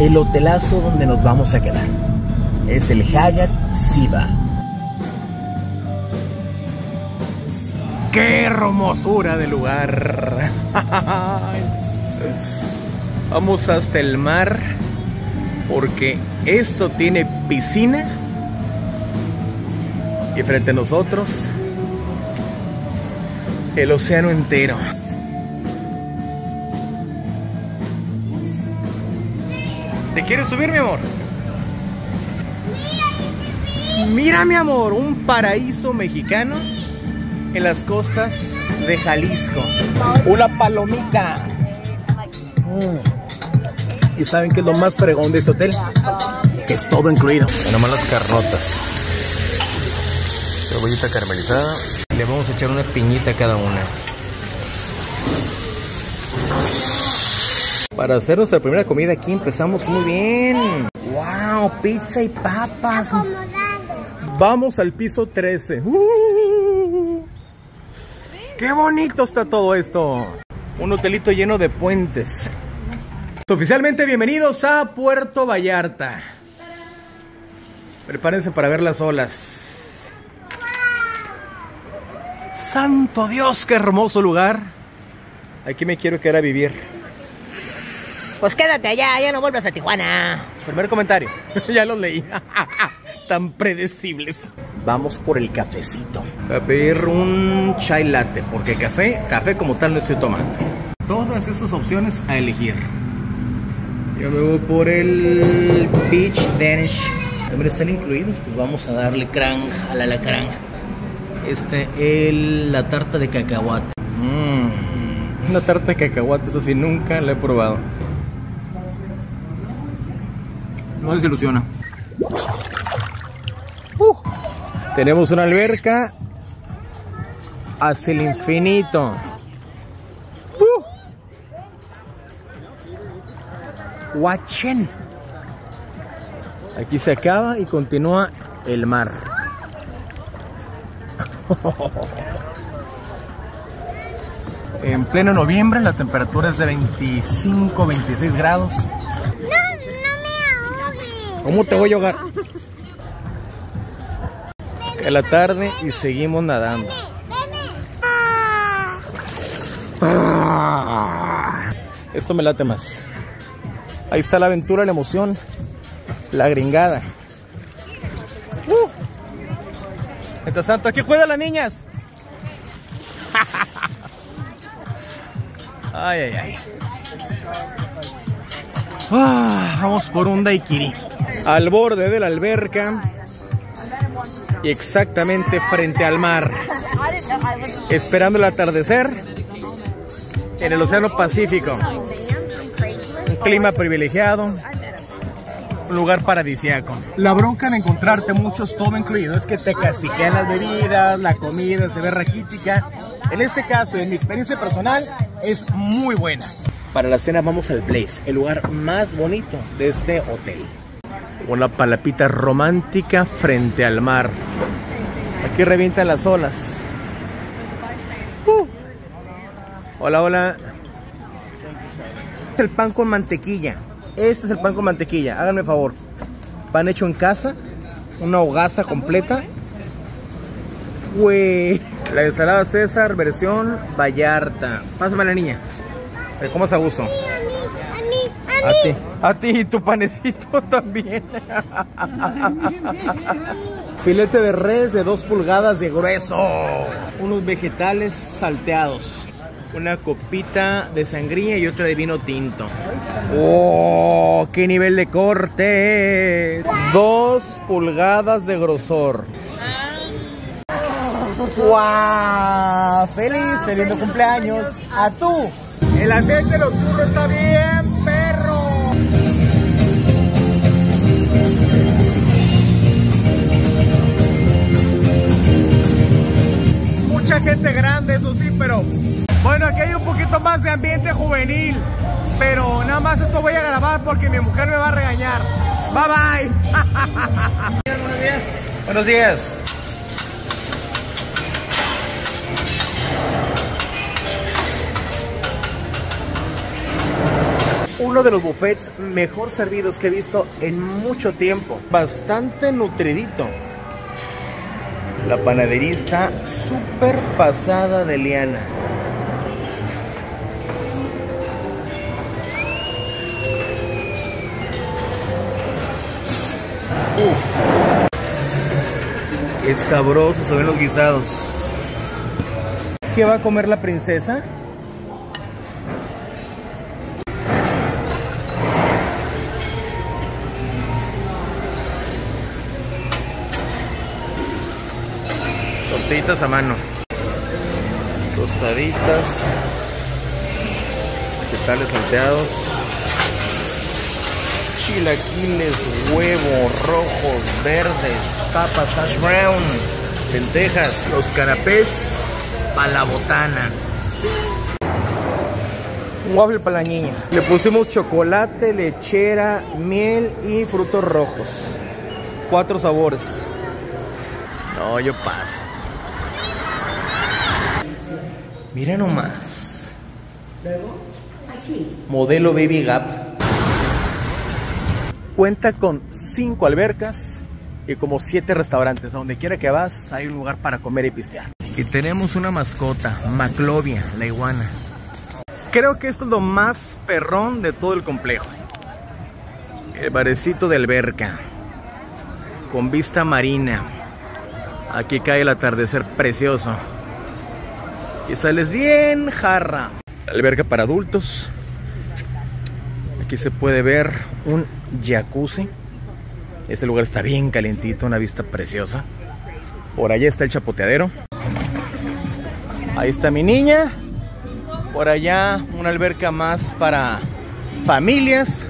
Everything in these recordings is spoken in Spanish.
el hotelazo donde nos vamos a quedar. Es el Hyatt Siva. ¡Qué hermosura de lugar! Vamos hasta el mar porque esto tiene piscina y frente a nosotros el océano entero. ¿Te quieres subir, mi amor? Mira, mi amor, un paraíso mexicano en las costas de Jalisco. Una palomita. Mm. ¿Y saben qué es lo más fregón de este hotel? Que es todo incluido. Nomás las carnotas. Cebollita caramelizada. Le vamos a echar una piñita a cada una. Para hacer nuestra primera comida aquí empezamos muy bien. ¡Wow! Pizza y papas. Vamos al piso 13. ¡Uh! ¡Qué bonito está todo esto! Un hotelito lleno de puentes. Oficialmente bienvenidos a Puerto Vallarta. Prepárense para ver las olas. Santo Dios, qué hermoso lugar. Aquí me quiero quedar a vivir. Pues quédate allá, ya no vuelvas a Tijuana. Primer comentario. ya los leí. Tan predecibles. Vamos por el cafecito. Voy a pedir un chai latte, porque café, café como tal no estoy tomando. Todas esas opciones a elegir. Yo me voy por el Beach Danish. También están incluidos, pues vamos a darle crang a la alacrán. Este, el, la tarta de cacahuate. Mm, una tarta de cacahuate, eso sí, nunca la he probado. No desilusiona. Uh, tenemos una alberca hacia el infinito. Uh. Aquí se acaba y continúa el mar. En pleno noviembre la temperatura es de 25, 26 grados. ¿Cómo te voy a ahogar? Que la tarde y seguimos nadando. Ah, esto me late más. Ahí está la aventura, la emoción, la gringada. Uh. Mientras tanto, aquí juegan las niñas. ay, ay, ay. Ah, vamos por un daiquiri al borde de la alberca y exactamente frente al mar, esperando el atardecer en el Océano Pacífico. Un clima privilegiado, un lugar paradisiaco. La bronca de encontrarte muchos todo incluido es que te castiquean las bebidas, la comida se ve raquítica. En este caso, en mi experiencia personal, es muy buena. Para la cena vamos al Place, el lugar más bonito de este hotel. Una palapita romántica frente al mar. Aquí revientan las olas. Uh. Hola, hola. El pan con mantequilla. Este es el pan con mantequilla. Háganme favor. Pan hecho en casa. Una hogaza completa. Güey. La ensalada César, versión Vallarta. Pásame la niña. ¿Cómo es a gusto? A ti. A ti y tu panecito también. Filete de res de 2 pulgadas de grueso. Unos vegetales salteados. Una copita de sangría y otra de vino tinto. ¡Oh! ¡Qué nivel de corte! 2 pulgadas de grosor. ¡Wow! ¡Feliz! ¡Feliz cumpleaños! ¡A tú! El aceite de los churros está bien, Mucha gente grande, eso sí, pero bueno, aquí hay un poquito más de ambiente juvenil. Pero nada más esto voy a grabar porque mi mujer me va a regañar. Bye bye. Buenos días. Buenos días. uno de los buffets mejor servidos que he visto en mucho tiempo. Bastante nutridito. La panadería está súper pasada de liana. Uf. Qué sabroso se ven los guisados. ¿Qué va a comer la princesa? Tortillitas a mano. Tostaditas. Vegetales salteados. Chilaquiles, huevo, rojos, verdes, papas hash brown, lentejas, los canapés para la botana. Un waffle para la niña. Le pusimos chocolate, lechera, miel y frutos rojos. Cuatro sabores. No, yo paso. Mira nomás. Modelo Baby Gap. Cuenta con cinco albercas y como siete restaurantes. A donde quiera que vas, hay un lugar para comer y pistear. Y tenemos una mascota, Maclovia, la iguana. Creo que esto es lo más perrón de todo el complejo. El barecito de alberca. Con vista marina. Aquí cae el atardecer precioso. Y sales bien jarra. Alberca para adultos. Aquí se puede ver un jacuzzi. Este lugar está bien calientito, una vista preciosa. Por allá está el chapoteadero. Ahí está mi niña. Por allá una alberca más para familias.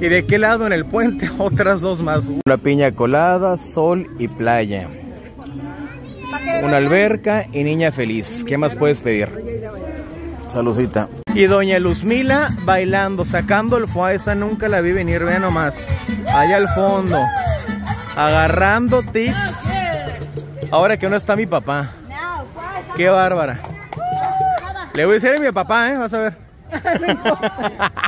Y de qué lado en el puente otras dos más. Una piña colada, sol y playa. Una alberca y niña feliz. ¿Qué más puedes pedir? Saludcita. Y doña Luzmila bailando, sacando el foie. Esa nunca la vi venir, vean nomás. Allá al fondo. Agarrando tips. Ahora que no está mi papá. Qué bárbara. Le voy a decir a mi papá, ¿eh? Vas a ver.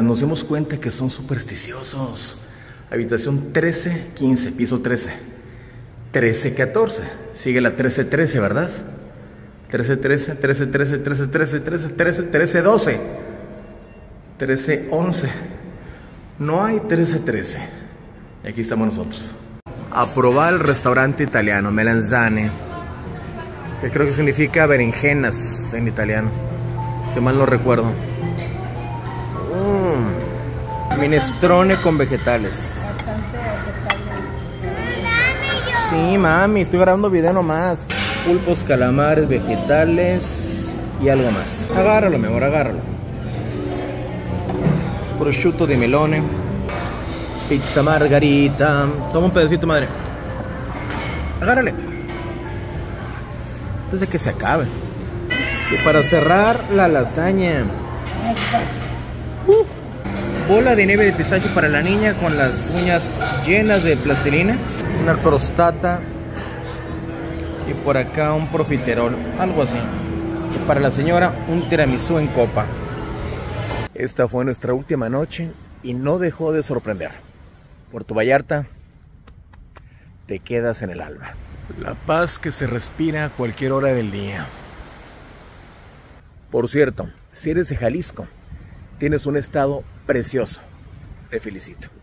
Nos dimos cuenta que son supersticiosos. Habitación 13-15, piso 13. 13-14. Sigue la 13-13, ¿verdad? 13-13, 13-13, 13-13, 13-13, 13-12. 13-11. No hay 13-13. Y aquí estamos nosotros. A probar el restaurante italiano, Melanzane. Que creo que significa berenjenas en italiano. Si mal no recuerdo. Minestrone con vegetales. Sí, mami, estoy grabando video nomás. Pulpos, calamares, vegetales y algo más. Agárralo, mejor, agárralo. Prosciutto de melone. Pizza margarita. Toma un pedacito, madre. Agárrale. Antes de que se acabe. Y para cerrar, la lasaña. Uh, bola de nieve de pistacho para la niña con las uñas llenas de plastilina una crostata y por acá un profiterol, algo así. Y para la señora un tiramisú en copa. Esta fue nuestra última noche y no dejó de sorprender. Puerto Vallarta, te quedas en el alba. La paz que se respira a cualquier hora del día. Por cierto, si eres de Jalisco, tienes un estado precioso. Te felicito.